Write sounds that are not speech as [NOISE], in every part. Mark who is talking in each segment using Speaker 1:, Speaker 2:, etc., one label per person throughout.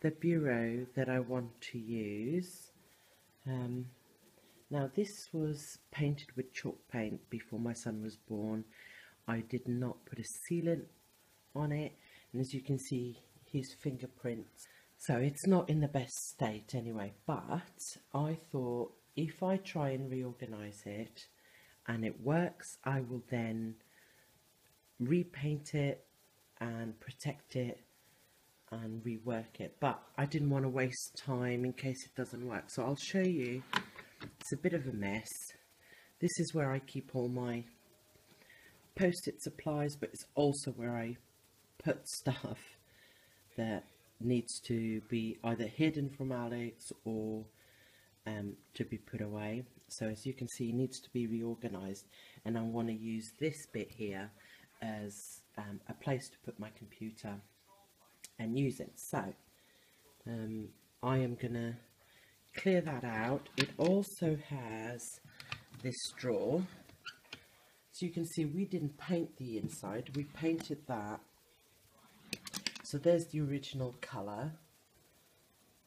Speaker 1: the bureau that I want to use. Um, now this was painted with chalk paint before my son was born. I did not put a sealant on it and as you can see his fingerprints so it's not in the best state anyway but I thought if I try and reorganize it and it works I will then repaint it and protect it and rework it but I didn't want to waste time in case it doesn't work. So I'll show you. It's a bit of a mess. This is where I keep all my post-it supplies but it's also where I put [LAUGHS] stuff that needs to be either hidden from Alex or um, to be put away. So as you can see it needs to be reorganized and I want to use this bit here as um, a place to put my computer and use it. So um, I am going to clear that out. It also has this drawer. So you can see we didn't paint the inside, we painted that. So there's the original colour.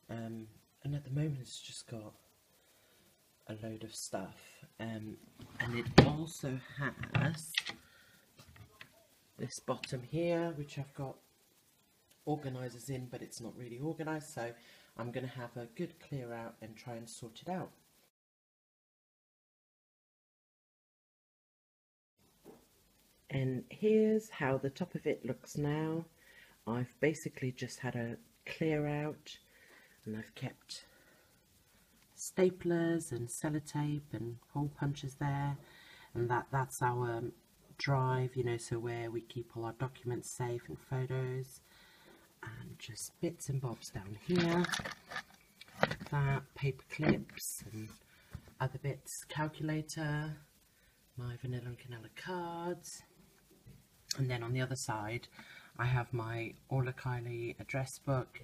Speaker 1: Um, and at the moment it's just got a load of stuff. Um, and it also has this bottom here which I've got organisers in but it's not really organised so I'm going to have a good clear out and try and sort it out. And here's how the top of it looks now. I've basically just had a clear out and I've kept staplers and sellotape and hole punches there and that that's our drive, you know, so where we keep all our documents safe and photos. And just bits and bobs down here. That, paper clips and other bits, calculator, my vanilla and canela cards. And then on the other side, I have my Orla Kiely address book,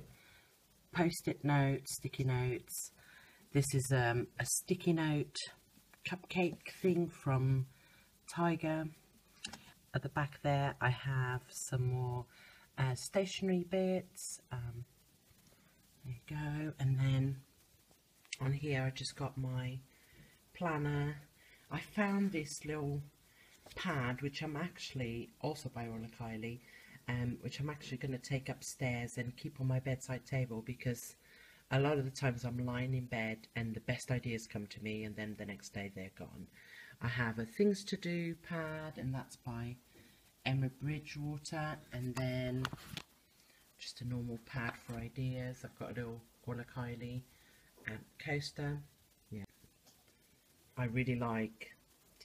Speaker 1: post-it notes, sticky notes. This is um, a sticky note cupcake thing from Tiger at the back there I have some more uh, stationery bits um, there you go. And then on here I just got my planner. I found this little pad which I'm actually also by Orla Kiely um, which I'm actually going to take upstairs and keep on my bedside table because a lot of the times I'm lying in bed and the best ideas come to me and then the next day they're gone. I have a things to do pad and that's by Emma Bridgewater and then just a normal pad for ideas. I've got a little Kiely um, coaster. Yeah, I really like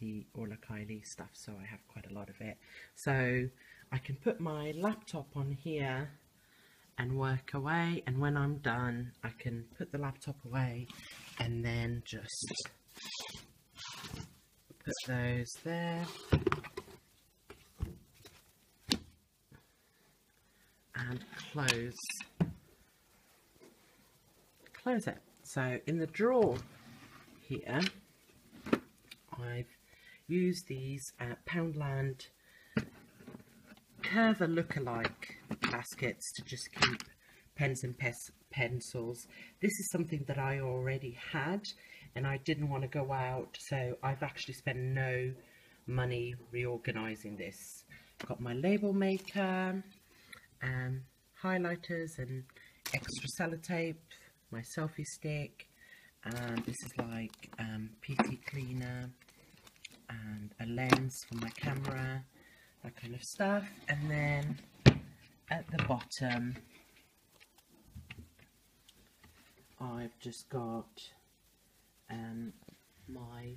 Speaker 1: the Orla Kiely stuff so I have quite a lot of it. So I can put my laptop on here and work away and when I'm done I can put the laptop away and then just put those there and close close it so in the drawer here I've used these uh, Poundland Curver lookalike baskets to just keep pens and pencils. This is something that I already had and I didn't want to go out so I've actually spent no money reorganizing this. Got my label maker, um, highlighters and extra sellotape, my selfie stick and this is like um, PT cleaner and a lens for my camera, that kind of stuff and then at the bottom I've just got um, my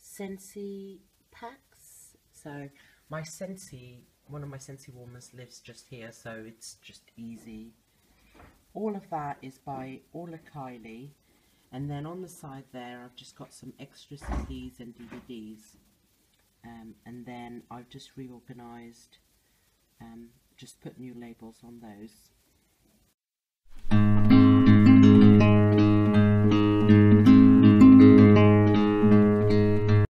Speaker 1: Scentsy packs. So my Scentsy, one of my Scentsy warmers lives just here, so it's just easy. All of that is by Orla Kiely. And then on the side there, I've just got some extra CDs and DVDs. Um, and then I've just reorganized, um, just put new labels on those.